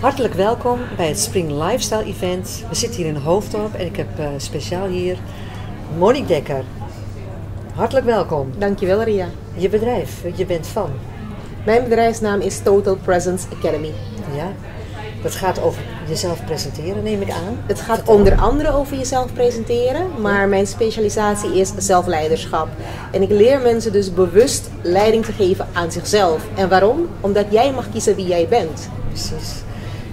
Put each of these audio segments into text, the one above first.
Hartelijk welkom bij het Spring Lifestyle Event. We zitten hier in Hoofddorp en ik heb uh, speciaal hier Monique Dekker. Hartelijk welkom. Dankjewel Ria. Je bedrijf, je bent van? Mijn bedrijfsnaam is Total Presence Academy. Ja, dat gaat over jezelf presenteren, neem ik aan. Het gaat onder andere over jezelf presenteren, maar mijn specialisatie is zelfleiderschap. En ik leer mensen dus bewust leiding te geven aan zichzelf. En waarom? Omdat jij mag kiezen wie jij bent. Precies.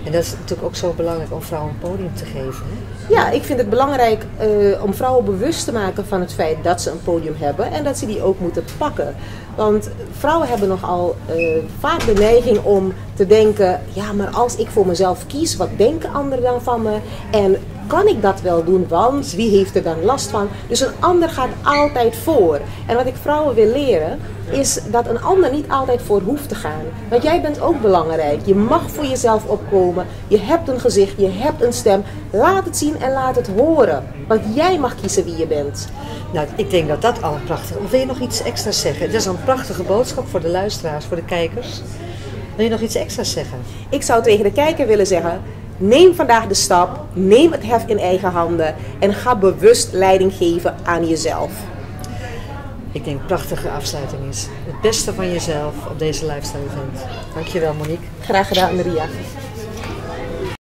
En dat is natuurlijk ook zo belangrijk om vrouwen een podium te geven. Hè? Ja, ik vind het belangrijk uh, om vrouwen bewust te maken van het feit dat ze een podium hebben en dat ze die ook moeten pakken. Want vrouwen hebben nogal uh, vaak de neiging om te denken: ja, maar als ik voor mezelf kies, wat denken anderen dan van me? En kan ik dat wel doen? Want wie heeft er dan last van? Dus een ander gaat altijd voor. En wat ik vrouwen wil leren, is dat een ander niet altijd voor hoeft te gaan. Want jij bent ook belangrijk. Je mag voor jezelf opkomen. Je hebt een gezicht, je hebt een stem. Laat het zien en laat het horen. Want jij mag kiezen wie je bent. Nou, ik denk dat dat al prachtig is. Wil je nog iets extra zeggen? Het is een prachtige boodschap voor de luisteraars, voor de kijkers. Wil je nog iets extra zeggen? Ik zou tegen de kijker willen zeggen: neem vandaag de stap, neem het hef in eigen handen en ga bewust leiding geven aan jezelf. Ik denk prachtige afsluiting is. Het beste van jezelf op deze lifestyle event. Dankjewel Monique. Graag gedaan Maria.